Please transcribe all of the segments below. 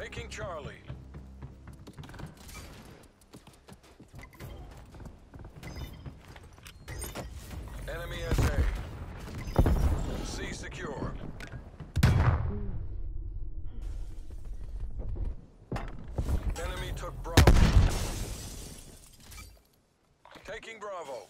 Taking Charlie. Enemy SA. C secure. Enemy took Bravo. Taking Bravo.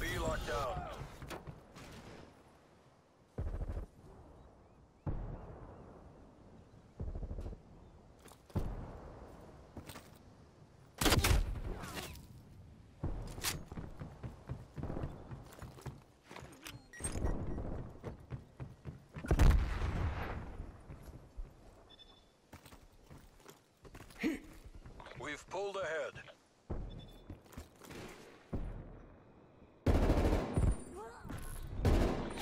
B locked down. We've pulled ahead.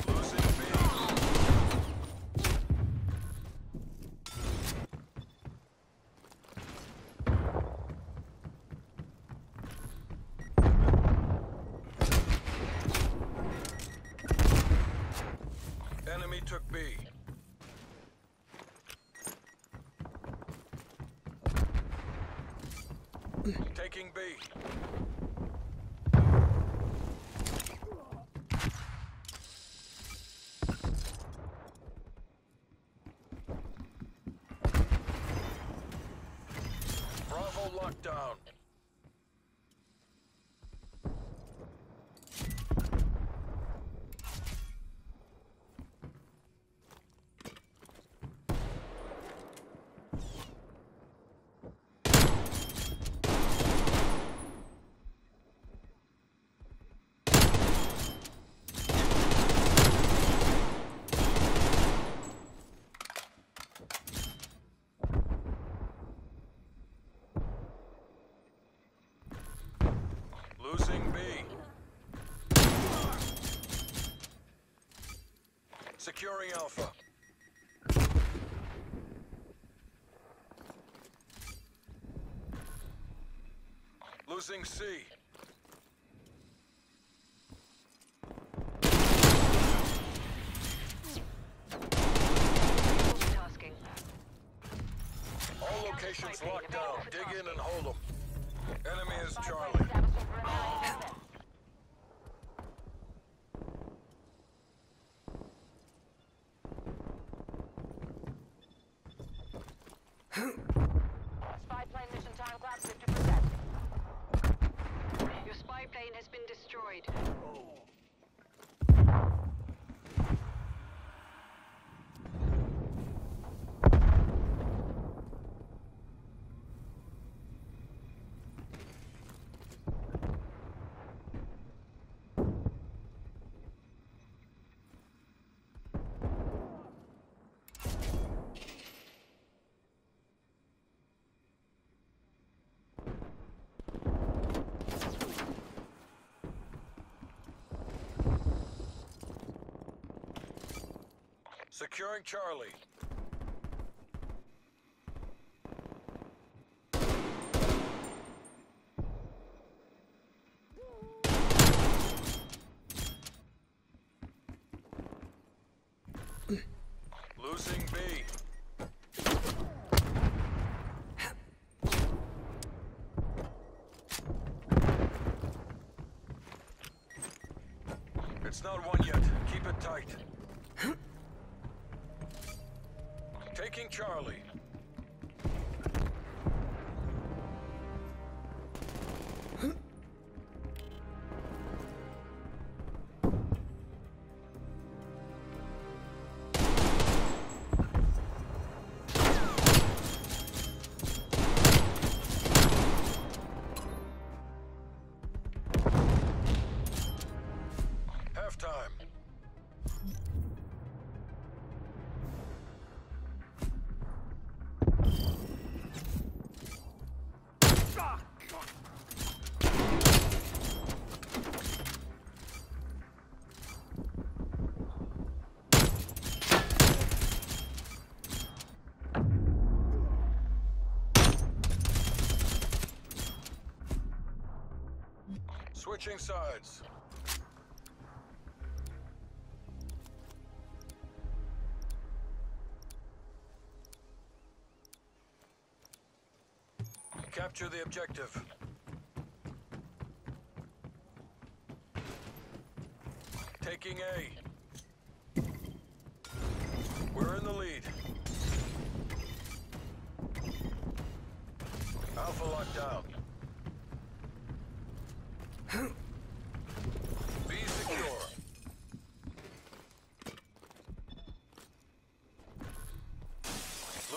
Losing B. Enemy took B. Taking B. Bravo locked down. Losing B. Securing Alpha. Losing C. All locations locked down. Dig in and hold them. Enemy is Charlie. Spy plane mission time clock 50%. Your spy plane has been destroyed. Securing Charlie. Losing B. It's not won yet. Keep it tight. Taking Charlie. Switching sides. Capture the objective. Taking A. We're in the lead. Alpha locked down. Be secure.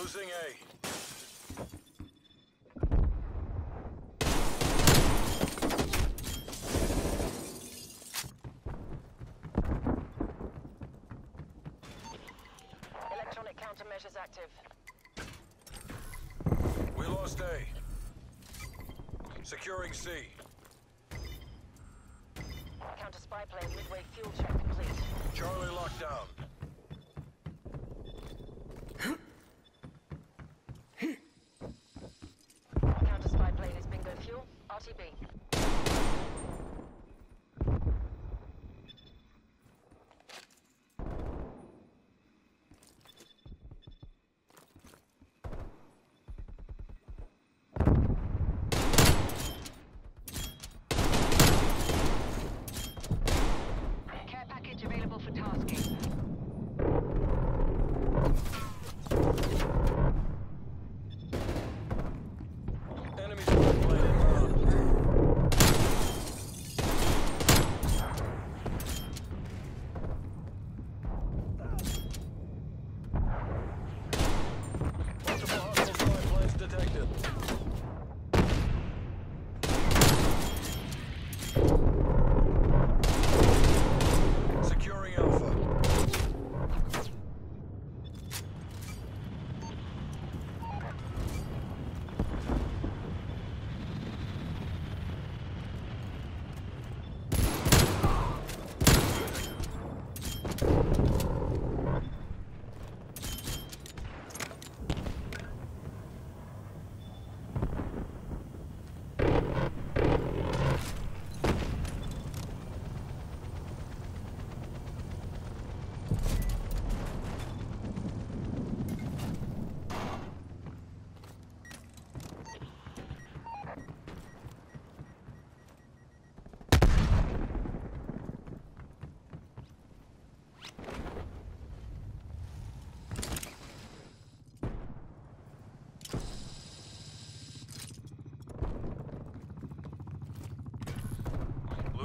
Losing A. Electronic countermeasures active. We lost A. Securing C. Counter spy plane midway fuel check complete. Charlie locked down. Counter spy plane is bingo fuel. RTB. Care package available for tasking. Enemy spy plane inbound. Multiple hostile spy planes detected. Securing Alpha.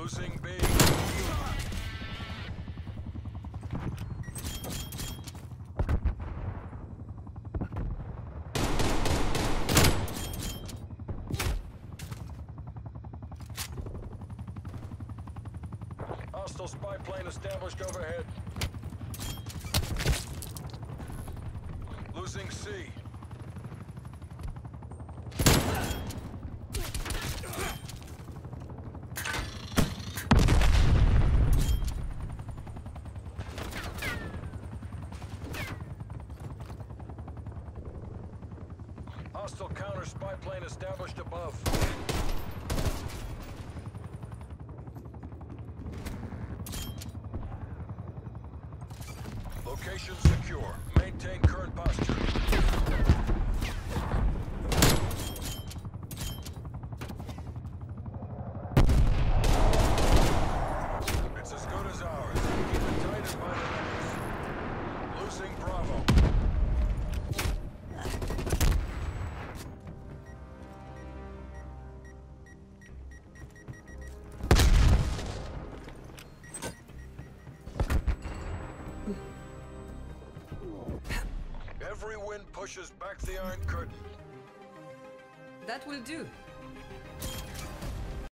Losing B. Hostile spy plane established overhead. Losing C. Hostile counter spy plane established above. Location secure. Every win pushes back the Iron Curtain. That will do.